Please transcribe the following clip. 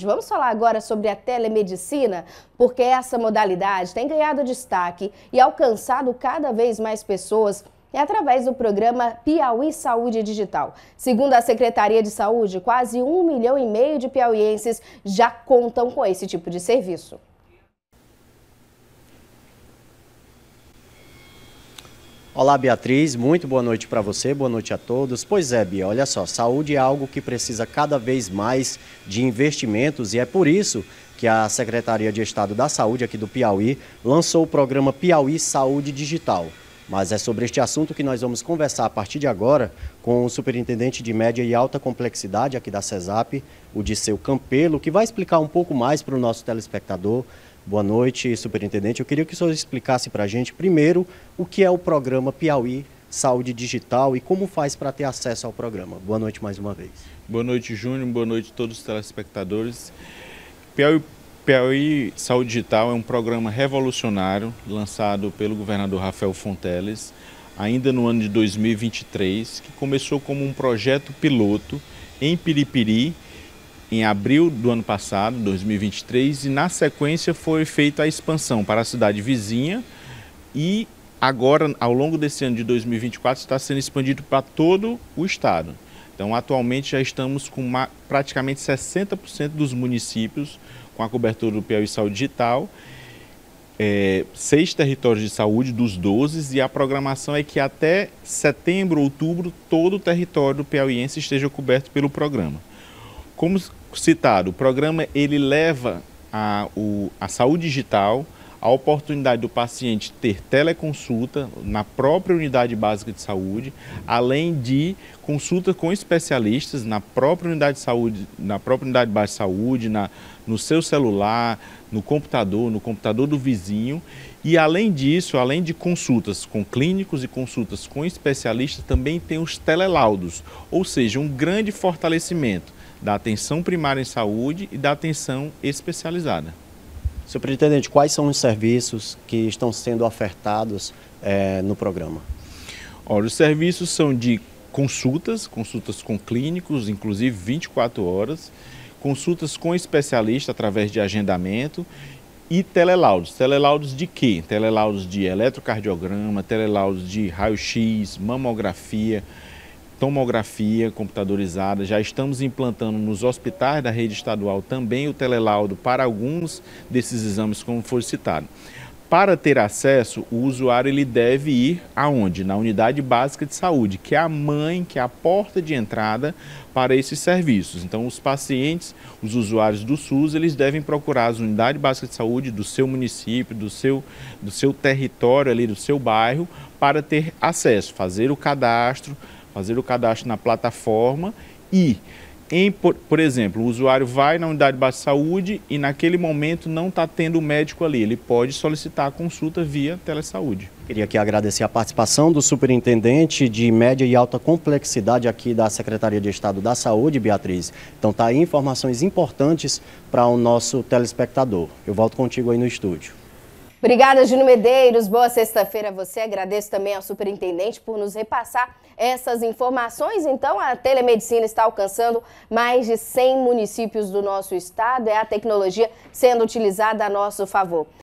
Vamos falar agora sobre a telemedicina, porque essa modalidade tem ganhado destaque e alcançado cada vez mais pessoas é através do programa Piauí Saúde Digital. Segundo a Secretaria de Saúde, quase um milhão e meio de piauienses já contam com esse tipo de serviço. Olá, Beatriz, muito boa noite para você, boa noite a todos. Pois é, Bia, olha só, saúde é algo que precisa cada vez mais de investimentos e é por isso que a Secretaria de Estado da Saúde aqui do Piauí lançou o programa Piauí Saúde Digital. Mas é sobre este assunto que nós vamos conversar a partir de agora com o superintendente de média e alta complexidade aqui da CESAP, o Disseu Campelo, que vai explicar um pouco mais para o nosso telespectador Boa noite, superintendente. Eu queria que o senhor explicasse para a gente, primeiro, o que é o programa Piauí Saúde Digital e como faz para ter acesso ao programa. Boa noite mais uma vez. Boa noite, Júnior. Boa noite a todos os telespectadores. Piauí, Piauí Saúde Digital é um programa revolucionário lançado pelo governador Rafael Fonteles ainda no ano de 2023, que começou como um projeto piloto em Piripiri em abril do ano passado, 2023, e na sequência foi feita a expansão para a cidade vizinha e agora, ao longo desse ano de 2024, está sendo expandido para todo o estado. Então, atualmente já estamos com uma, praticamente 60% dos municípios com a cobertura do Piauí Saúde Digital, é, seis territórios de saúde dos 12, e a programação é que até setembro, outubro, todo o território piauiense esteja coberto pelo programa. Como citado, o programa ele leva a, o, a saúde digital, a oportunidade do paciente ter teleconsulta na própria unidade básica de saúde, além de consulta com especialistas na própria unidade de saúde, na própria unidade básica de saúde, na, no seu celular, no computador, no computador do vizinho. E além disso, além de consultas com clínicos e consultas com especialistas, também tem os telelaudos, ou seja, um grande fortalecimento da atenção primária em saúde e da atenção especializada. Superintendente, quais são os serviços que estão sendo ofertados é, no programa? Olha, os serviços são de consultas, consultas com clínicos, inclusive 24 horas, consultas com especialista através de agendamento e telelaudos. Telelaudos de quê? Telelaudos de eletrocardiograma, telelaudos de raio-x, mamografia, tomografia computadorizada, já estamos implantando nos hospitais da rede estadual também o telelaudo para alguns desses exames, como foi citado. Para ter acesso, o usuário ele deve ir aonde? Na unidade básica de saúde, que é a mãe, que é a porta de entrada para esses serviços. Então, os pacientes, os usuários do SUS, eles devem procurar as unidades básicas de saúde do seu município, do seu, do seu território ali, do seu bairro, para ter acesso, fazer o cadastro, fazer o cadastro na plataforma e, em, por, por exemplo, o usuário vai na unidade de saúde e naquele momento não está tendo o médico ali, ele pode solicitar a consulta via telesaúde. Queria aqui agradecer a participação do superintendente de média e alta complexidade aqui da Secretaria de Estado da Saúde, Beatriz. Então tá aí informações importantes para o nosso telespectador. Eu volto contigo aí no estúdio. Obrigada, Júnior Medeiros. Boa sexta-feira a você. Agradeço também ao superintendente por nos repassar essas informações. Então, a telemedicina está alcançando mais de 100 municípios do nosso estado. É a tecnologia sendo utilizada a nosso favor.